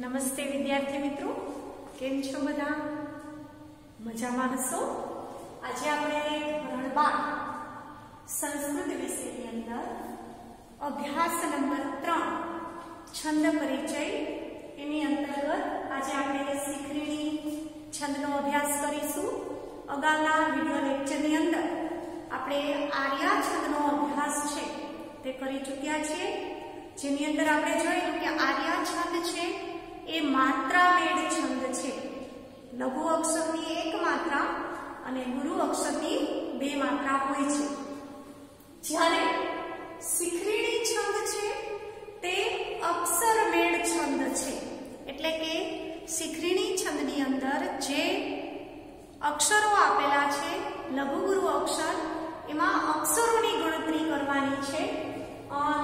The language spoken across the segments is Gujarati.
નમસ્તે વિદ્યાર્થી મિત્રો. કેમ છો બધા? મજામાં હશો? આજે આપણે ધોરણ બાર સંસ્કૃત વિષયની અંદર અભ્યાસ નંબર ત્રણ, છંદ પરિચય. એની અંતર્ગત આજે આપણે શીખરીણી છંદનો અભ્યાસ કરીશું. અગાઉના વીડિયો લેક્ચરની અંદર આપણે આર્યા છંદનો અભ્યાસ છે તે કરી ચૂક્યા છીએ. જેની અંદર આપણે જોયું કે આર્યા છંદ છે એ માત્રા મેળ છંદ છે. લઘુ અક્ષરની એક માત્રા અને ગુરુ અક્ષરની બે માત્રા હોય છે. જ્યારે શિખરીણી છંદ છે, તે અક્ષર મેળ છંદ છે. એટલે કે શિખરીણી છંદની અંદર જે અક્ષરો આપેલા છે, લઘુ ગુરુ અક્ષર, એમાં અક્ષરોની ગણતરી કરવાની છે.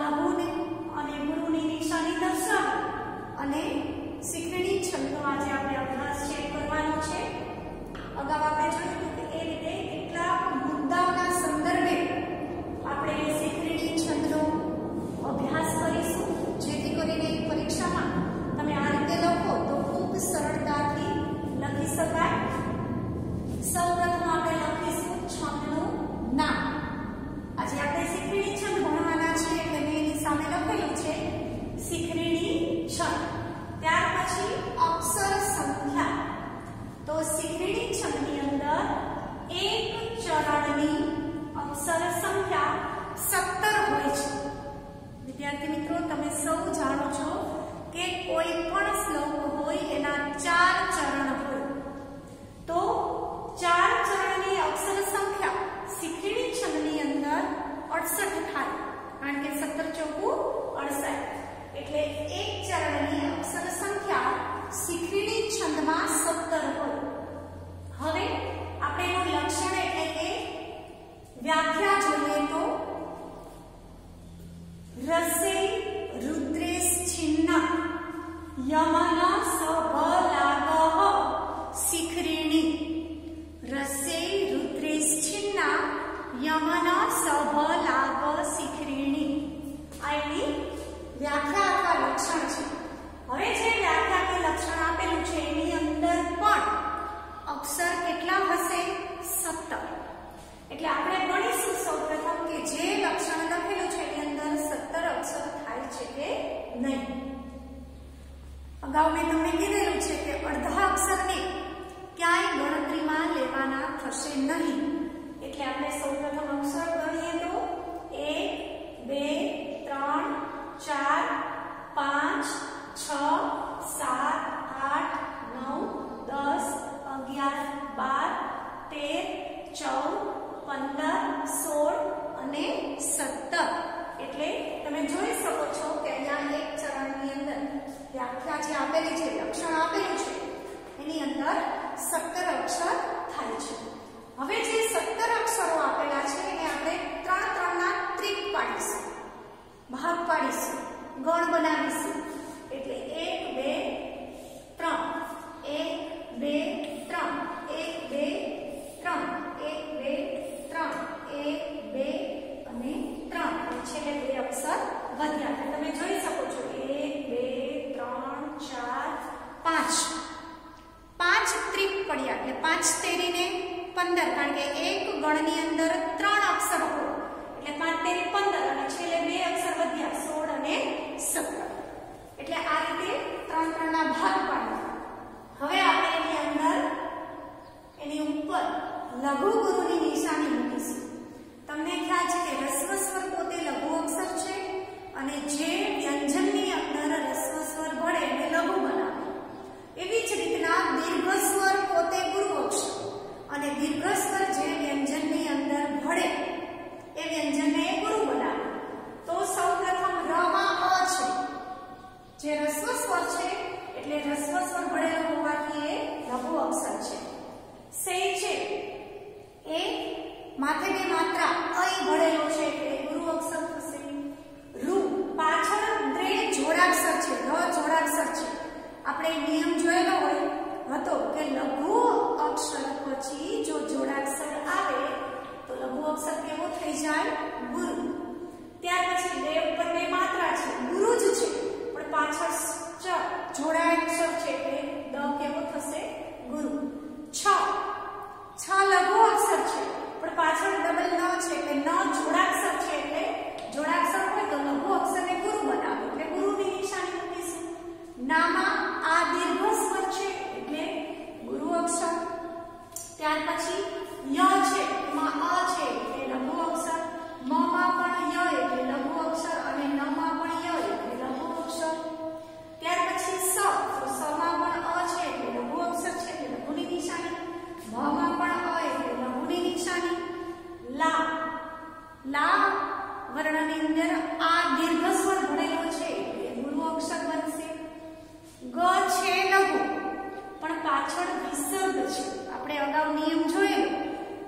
લઘુની અને ગુરુની નિશાની દર્શાવી અને શીખરેણી છંદનો આજે આપણે અભ્યાસ શેર કરવાનો છે. અગાઉ આપણે જોયું કે એ રીતે કેટલા મુદ્દાઓના સંદર્ભે આપણે શીખરેણી છંદનો અભ્યાસ કરીશું જેથી કરીને પરીક્ષામાં તમે આ રીતે લખો તો ખૂબ સરળતાથી લખી શકાય સૌપ્રથમ આપણે લખીશું છંદનું નામ આજે આપણે શીખરેણી છંદ ભણવાના છે એટલે મેં એની સામે લખેલું છે શીખરેણી છંદ ત્યાર પછી અક્ષર સંખ્યા તો શીખરેણી છંદની અંદર એક ચરણની અક્ષર સંખ્યા 17 હોય છે વિદ્યાર્થી મિત્રો તમે સૌ જાણો છો કે કોઈ પણ શ્લોક હોય એના ચાર ચરણ હોય તો ચાર ચરણની અક્ષર સંખ્યા શીખરેણી છંદની અંદર 68 થાય કારણ કે 17 ચોકું 68 એટલે એક ચરણની અક્ષર સંખ્યા શીખરીણી છંદમાં 17 હોય હવે આપણે એનું લક્ષણ એટલે કે વ્યાખ્યા જોઈએ તો રસે રુદ્રેશ છિન્ન યમન સભલાગહ શિખરીણી રસે રુદ્રેશ છિન્ન યમન સભલાગ શિખરીણી આ એની વ્યાખ્યા અથવા લક્ષણ છે હવે જે વ્યાખ્યા કે લક્ષણ આપેલું છે એની અંદર પણ અક્ષર કેટલા હશે 17 એટલે આપણે ગણીશું સૌપ્રથમ કે જે લક્ષણ લખેલું છે એની અંદર 17 અક્ષર થાય છે કે નહીં અગાઉ મેં તમને કીધેલું છે કે અડધા અક્ષરને ક્યાંય ગણતરીમાં લેવાના થશે નહીં. એટલે આપણે સૌપ્રથમ અક્ષર ગણીએ તો 1 2 3 ચાર, પાંચ, છ, સાત, આઠ, નવ, દસ, અગિયાર, બાર, તેર, ચૌદ, પંદર, સોળ અને સત્તર. એટલે તમે જોઈ શકો છો કે અહીંયા ભળેલો છે એટલે ગુરુ અક્ષર થશે રૂ પાછળ દ્રે જોડાક્ષર છે, ર જોડાક્ષર છે. આપણે નિયમ જોયેલો હોય હતો કે લઘુ અક્ષર પછી જો જોડાક્ષર આવે તો લઘુ અક્ષર કેવો થઈ જાય? ગુરુ. ત્યાર પછી બે ઉપર બે માત્રા છે. ગુરુ જ છે, પણ પાછળ ચ જોડાક્ષર છે એટલે દ કેવો થશે? ગુરુ. છ અંદર આ દીર્ઘ સ્વર ભણેલો છે, એ ગુરુ અક્ષર બનશે ગ છે લઘુ, પણ પાછળ વિસર્ગ છે. આપણે અગાઉ નિયમ જોયેલો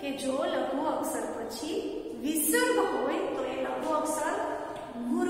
કે જો લઘુ અક્ષર પછી વિસર્ગ હોય તો એ લઘુ અક્ષર ગુરુ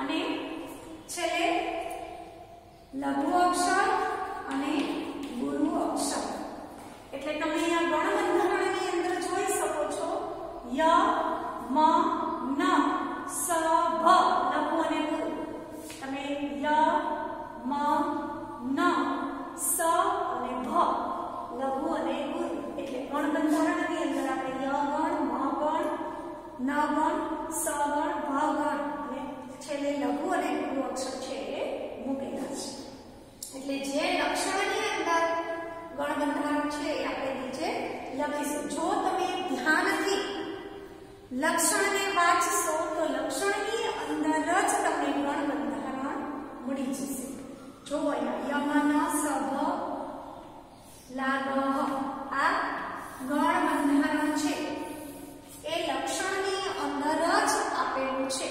અને છેલ્લે લઘુ અક્ષર અને ગુરુ અક્ષર. એટલે તમે અહીંયા ગણબંધારણની અંદર જોઈ શકો છો, ય, મ, ન, સ ભ લઘુ અને ગુરુ. તમે ય, મ, ન, સ અને ભ, લઘુ અને ગુરુ. એટલે ગણબંધારણની અંદર આપણે ય ગણ, મ ગણ, ન ગણ, સ ગણ ભ ગણ. છેલ્લે લઘુ અને ગુરુ અક્ષર છે એ મૂકેલા છે એટલે જે લક્ષણની અંદર ગણબંધારણ છે એ આપણે નીચે લખીશું. જો તમે ધ્યાનથી લક્ષણને વાંચશો, તો લક્ષણની અંદર જ તમને ગણબંધારણ મળી જશે. જો યમન સભ લાગ આ ગણબંધારણ છે એ લક્ષણની અંદર જ આપેલું છે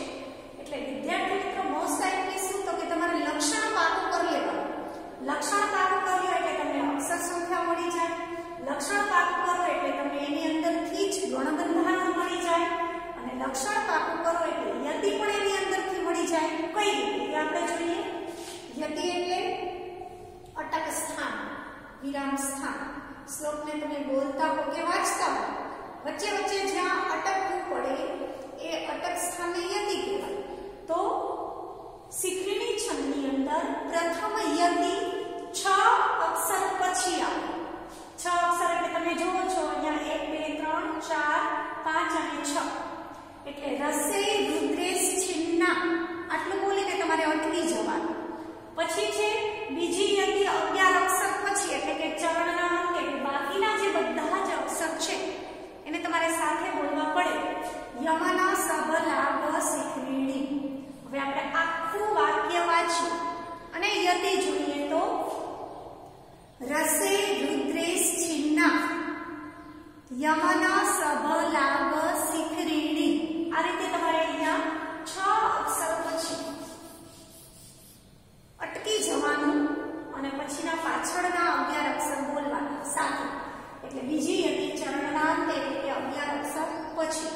એટલે વિદ્યાર્થી મિત્રો મોસ્ટ ટાઈમલી શું તો કે તમારે લક્ષણ પાકું કરી લેવાનું લક્ષણ પાકું કર્યું એટલે તમને અક્ષર સંખ્યા મળી જાય લક્ષણ પાકું કરો એટલે તમને એની અંદરથી જ ગણબંધારણ મળી જાય અને લક્ષણ પાકું કરો એટલે યતિ પણ એની અંદરથી મળી જાય કઈ રીતે એ આપણે જોઈએ યતિ એટલે અટક સ્થાન વિરામ સ્થાન શ્લોકને તમે બોલતા હો કે વાંચતા હો વચ્ચે વચ્ચે જ્યાં અટકવું પડે, એ અટક સ્થાનને યતિ કહેવાય. તો શીખરીણી છંદની અંદર પ્રથમ યતિ છ અક્ષર પછી આવે. છ અક્ષર એટલે તમે જુઓ છો, અહીંયા એક, બે, ત્રણ, ચાર, પાંચ અને છ. એટલે રસે રુદ્રેશ છિન્ના. આટલું બોલીને તમારે અટકી જવાનું. પછી છે, બીજી યતિ અગિયાર અક્ષર પછી, એટલે કે ચરણના અંકે બાકીના જે બધા જ અક્ષર છે એને તમારે સાથે બોલવા પડે યમના સબલાગ શીખરીણી હવે આપણે આખું વાક્ય વાંચ્યું અને યતિ જોઈએ તો રસે રુદ્રેશ છિન્ના યમના સબલાગ શિખરીણી આ રીતે તમારે અહીંયા છ અક્ષર પછી અટકી જવાનું અને પછીના પાછળના અગિયાર અક્ષર બોલવાના સાથે એટલે બીજી હતી ચરણના અંતે એટલે કે અગિયાર અક્ષર પછી.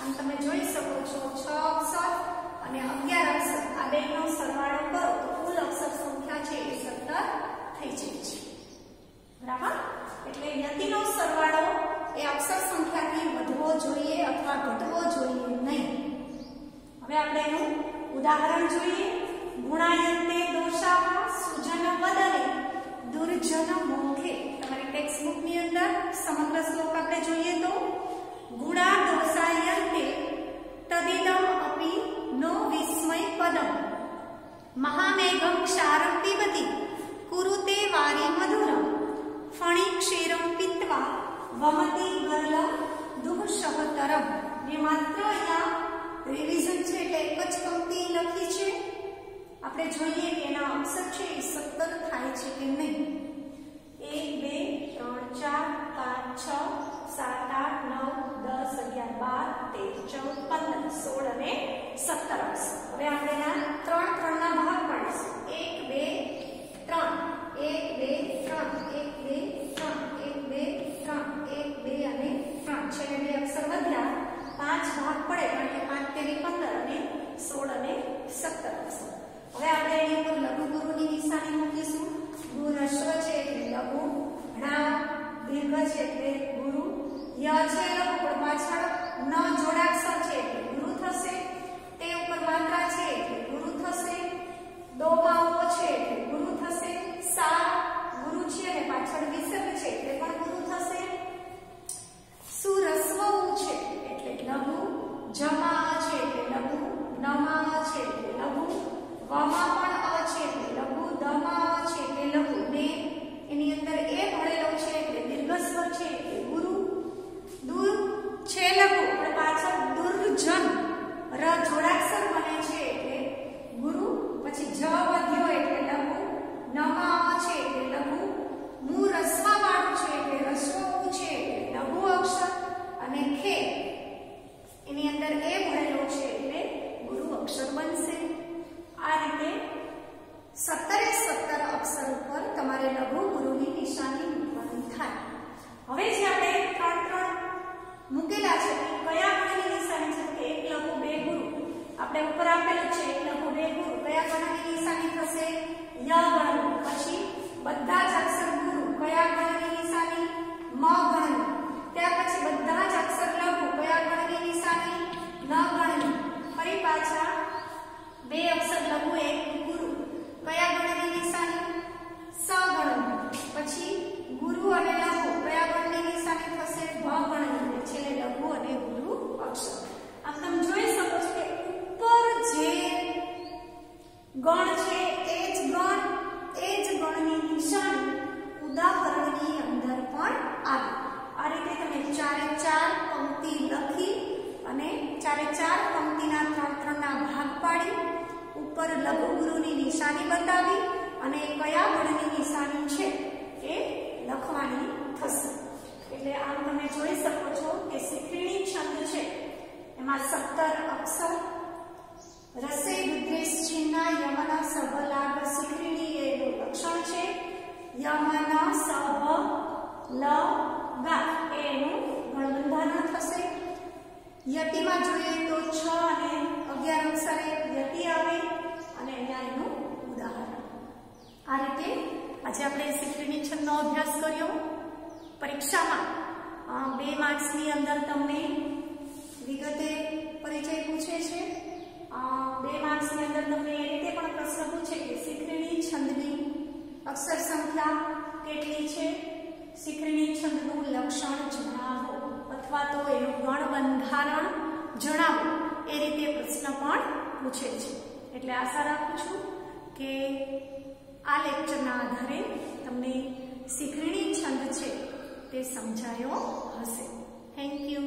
આમ તમે જોઈ શકો છો, છ અક્ષર અને અગિયાર અક્ષર. આ બેનો સરવાળો કરો તો કુલ અક્ષર સંખ્યા છે એ સત્તર થઈ છે બરાબર એટલે યતિનો સરવાળો એ અક્ષર સંખ્યાથી વધવો જોઈએ અથવા ઘટવો જોઈએ નહીં. હવે આપણે એનું ઉદાહરણ જોઈએ. ગુણાયંતે દોષા સુજન વદને દુર્જન મુખે. તમારી ટેક્સ્ટ બુકની અંદર સમગ્ર શ્લોક આપણે જોઈએ તો, ગુણા દોષાયંતે તદિદમ અપી નો વિસ્મય પદમ. મહામેઘમ ક્ષારમ પીબતી કુરુતે વારી મધુરમ. ફણી ક્ષીરમ પિત્વા વમતી ગરલ દુઃસહતરમ જે માત્ર અહીંયા રિવિઝન છે એટલે એક જ પંક્તિ લખી છે। આપણે જોઈએ કે એના અક્ષર છે એ સત્તર થાય છે કે નહીં? એક, બે, ત્રણ, ચાર, પાંચ, છ, સાત, આઠ, નવ, દસ, અગિયાર, બાર, તેર, ચૌદ, પંદર, સોળ અને સત્તર અક્ષર હવે આપણે એના ત્રણ, ત્રણના ભાગ પાડીશું. એક, બે, ત્રણ. એક, બે, ત્રણ. એક, બે, ત્રણ. એક, બે, ત્રણ. એક, બે અને ત્રણ. છેલ્લે બે અક્ષર વધ્યા પાંચ ભાગ પડે, કારણ પાંચ તેરી પંદર અને સોળ અને સત્તર અક્ષર. હવે આપણે એની ઉપર લઘુ ગુરુની નિશાની મૂકીશું. રસ્વ છે એટલે લઘુ, ણા, દીર્ઘ છે એટલે ગુરુ, ય છે લઘુ. પણ પાછળ ન જોડાક્ષર છે એટલે વમા પણ અ છે, એટલે લઘુ દમા છે, એટલે લઘુ ને એની અંદર એ ભળેલો છે, એટલે દીર્ઘસ્વ છે, એટલે ગુરુ. દૂર છે લઘુ, અને પાછળ દુર્જન ર જોડાક્ષર બને છે એટલે ગુરુ પછી જ વધ્યો એટલે લઘુ નમા છે એટલે લઘુ મુ રસ્વા વાળું છે એટલે રસ્વ છે એટલે લઘુ અક્ષર અને ખે એની અંદર એ ભરેલો છે એટલે ગુરુ અક્ષર બનશે આ રીતે સત્તરે સત્તર અક્ષર ઉપર તમારે લઘુ ગુરુની નિશાની મૂકવાની થાય હવે જે આપણે ત્રણ ત્રણ મૂકેલા છે કયા ગણની નિશાની છે કે એક લઘુ બે ગુરુ આપણે ઉપર આપેલું છે એક લઘુ બે ગુરુ કયા ગણની નિશાની થશે ય ગણ પછી બધા જ અક્ષર ગુરુ કયા ગણની નિશાની મ ગણની ત્યાર પછી બધા જ અક્ષર લઘુ કયા ગણની નિશાની ન ગણની ફરી પાછા બે અક્ષર લઘુ એક ગુરુ કયા ગણની નિશાની સ ગણની પછી ગુરુ અને લઘુ કયા ગણની નિશાની થશે ભ ગણની એટલે છેલ્લે લઘુ અને ગુરુ અક્ષર આમ તમે જોઈ શકો છો કે ઉપર જે ગણ છે એ જ ગણ એ જ ગણની નિશાની ઉદાહરણની અંદર પણ આવે આ રીતે તમે ચારે ચાર પંક્તિ લખી અને ચારે ચાર પંક્તિના ત્રણ ત્રણના ભાગ પાડી, ઉપર લઘુગુરુની નિશાની બતાવી અને કયા ગણની નિશાની છે એ લખવાની થશે. એટલે આમ તમે જોઈ શકો છો કે શીખરીણી છંદ છે. એમાં સત્તર અક્ષર. રસે વિદ્રેશ ચિહ્ના યમના સભ લાગ શીખરીણી એનું લક્ષણ છે. યમન સભ લ ગા. એનું ગણબંધારણ થશે. યતિમાં જોઈએ તો છ અને અગિયાર અક્ષરે યતિ આવે અને અહીંયા એનું ઉદાહરણ. આ રીતે આજે આપણે શીખરીની છંદનો અભ્યાસ કર્યો. પરીક્ષામાં બે માર્ક્સની અંદર તમને વિગતે પરિચય પૂછે છે. બે માર્ક્સની અંદર તમને એ રીતે પણ પ્રશ્ન પૂછે કે શીખરીણી છંદની અક્ષર સંખ્યા કેટલી છે? શીખરીણી છંદનું લક્ષણ જણાવો. અથવા તો એનું ગણ બંધારણ જણાવો. એ રીતે પ્રશ્ન પણ પૂછે છે. એટલે આશા રાખું છું કે આ લેક્ચરના આધારે તમને શીખરીણી છંદ છે તે સમજાયો હશે. Thank you